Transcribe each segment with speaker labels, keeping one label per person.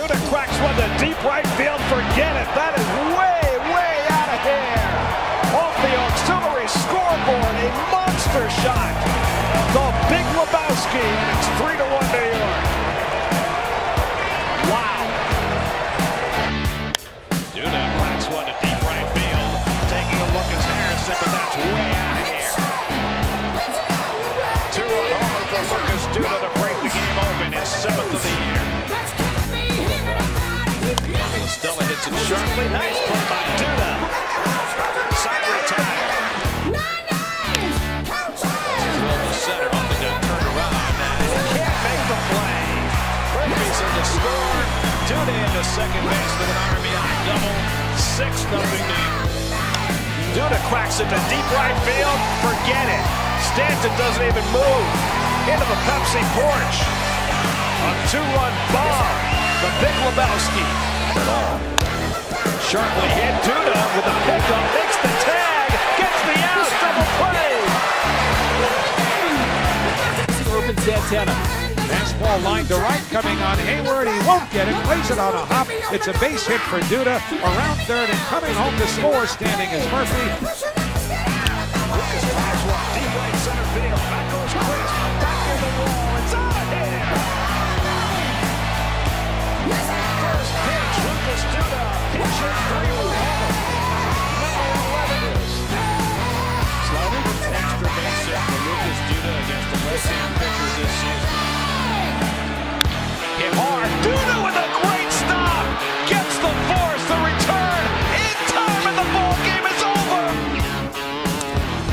Speaker 1: Duda cracks one to deep right field. Forget it. That is way, way out of here. Off the auxiliary scoreboard, a monster shot. The Big Lebowski, and it's 3 to 1 New York. Wow. Duda cracks one to deep right field. Taking a look at Harrison, but that's way out of here. Two run homer for Lucas Duda sharply. Nice play by Duda. Well, the center hoping to turn around. Can't make the play. Murphy's in the score. Duda into second base with an RBI double. Six nothing New Duda cracks it to deep right field. Forget it. Stanton doesn't even move. Into the Pepsi porch. A two-run bomb. The Big Lebowski. Sharply hit Duda with a pickup, makes the tag, gets the out, double play.
Speaker 2: Ervin Santana. Fastball line to right, coming on Heyward. He won't get it. Plays it on a hop. It's a base hit for Duda. Around third and coming home to score, standing is Murphy.
Speaker 1: Lucas drives one deep right center field. Back goes Chris.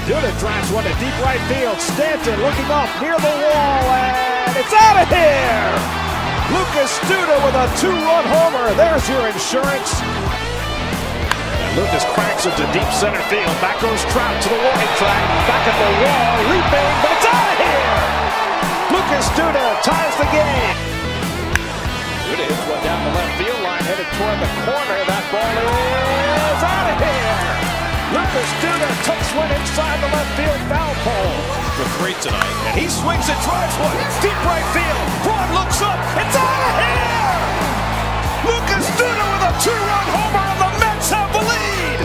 Speaker 1: Duda drives one to deep right field. Stanton looking off near the wall, and it's out of here. Lucas Duda with a two-run homer. There's your insurance. And Lucas cracks it to deep center field. Back goes Trout to the warning track. Back at the wall, leaping, but it's out of here. Lucas Duda ties the game. Duda hits one down the left field line, headed toward the corner. That ball is One inside the left field foul pole.
Speaker 3: For three tonight.
Speaker 1: And he swings and drives one. Deep right field. Braun looks up. It's out of here. Lucas Duda with a two-run homer, and the Mets have the lead.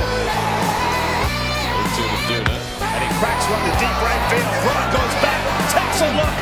Speaker 3: 0-2 to Duda.
Speaker 1: And he cracks one to deep right field. Braun goes back, takes a look,